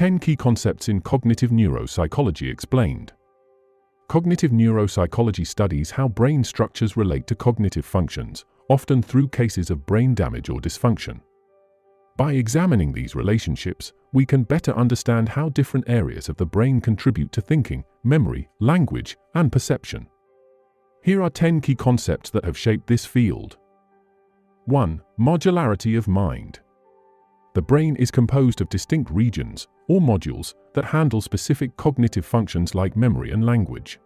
10 Key Concepts in Cognitive Neuropsychology Explained. Cognitive neuropsychology studies how brain structures relate to cognitive functions, often through cases of brain damage or dysfunction. By examining these relationships, we can better understand how different areas of the brain contribute to thinking, memory, language, and perception. Here are 10 key concepts that have shaped this field. 1. Modularity of mind. The brain is composed of distinct regions, or modules, that handle specific cognitive functions like memory and language.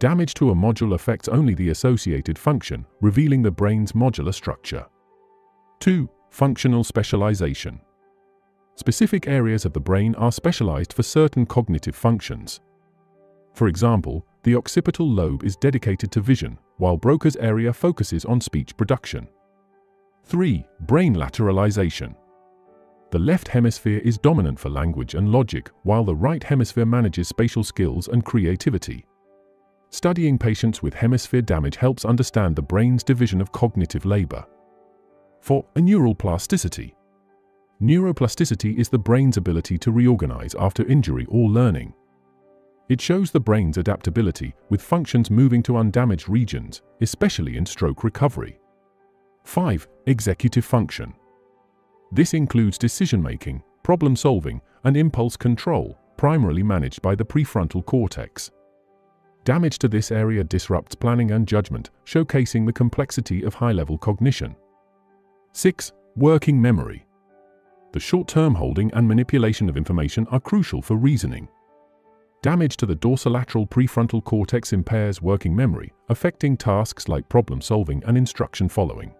Damage to a module affects only the associated function, revealing the brain's modular structure. 2. Functional specialization. Specific areas of the brain are specialized for certain cognitive functions. For example, the occipital lobe is dedicated to vision, while Broca's area focuses on speech production. 3. Brain lateralization. The left hemisphere is dominant for language and logic, while the right hemisphere manages spatial skills and creativity. Studying patients with hemisphere damage helps understand the brain's division of cognitive labor. For A neural plasticity. Neuroplasticity is the brain's ability to reorganize after injury or learning. It shows the brain's adaptability, with functions moving to undamaged regions, especially in stroke recovery. 5. Executive function. This includes decision-making, problem-solving, and impulse control, primarily managed by the prefrontal cortex. Damage to this area disrupts planning and judgment, showcasing the complexity of high-level cognition. 6. Working memory. The short-term holding and manipulation of information are crucial for reasoning. Damage to the dorsolateral prefrontal cortex impairs working memory, affecting tasks like problem-solving and instruction following.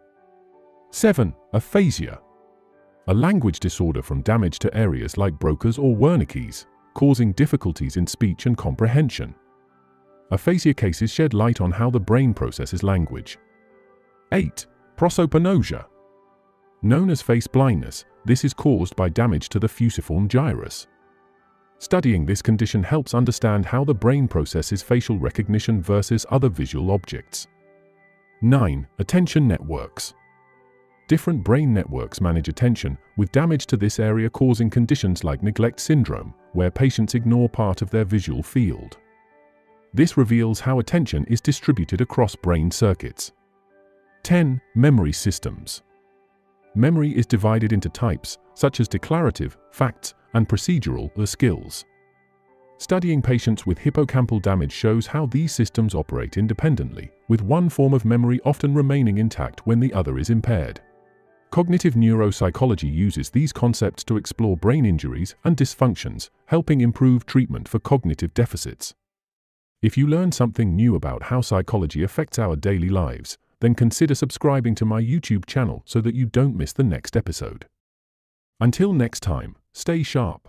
7. Aphasia. A language disorder from damage to areas like Broca's or Wernicke's, causing difficulties in speech and comprehension. Aphasia cases shed light on how the brain processes language. 8. Prosopagnosia. Known as face blindness, this is caused by damage to the fusiform gyrus. Studying this condition helps understand how the brain processes facial recognition versus other visual objects. 9. Attention networks. Different brain networks manage attention, with damage to this area causing conditions like neglect syndrome, where patients ignore part of their visual field. This reveals how attention is distributed across brain circuits. 10. Memory systems. Memory is divided into types, such as declarative, facts, and procedural, or skills. Studying patients with hippocampal damage shows how these systems operate independently, with one form of memory often remaining intact when the other is impaired. Cognitive neuropsychology uses these concepts to explore brain injuries and dysfunctions, helping improve treatment for cognitive deficits. If you learn something new about how psychology affects our daily lives, then consider subscribing to my YouTube channel so that you don't miss the next episode. Until next time, stay sharp.